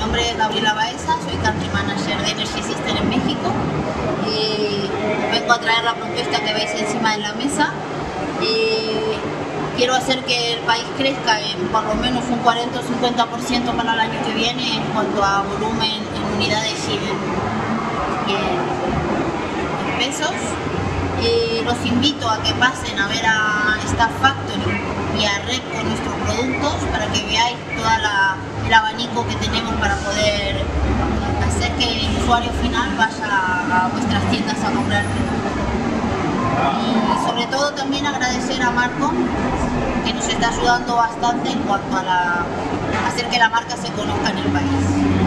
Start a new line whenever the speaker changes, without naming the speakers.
nombre es Gabriela Baeza, soy country manager de Energy System en México. Y vengo a traer la propuesta que veis encima de la mesa. Y quiero hacer que el país crezca en por lo menos un 40 o 50% para el año que viene en cuanto a volumen en unidades y en, pesos. Los invito a que pasen a ver a esta Factory y a Red con nuestros productos para que veáis todo el abanico que tenemos para poder hacer que el usuario final vaya a vuestras tiendas a comprar. Y sobre todo también agradecer a Marco que nos está ayudando bastante en cuanto a, la, hacer que la marca se conozca en el país.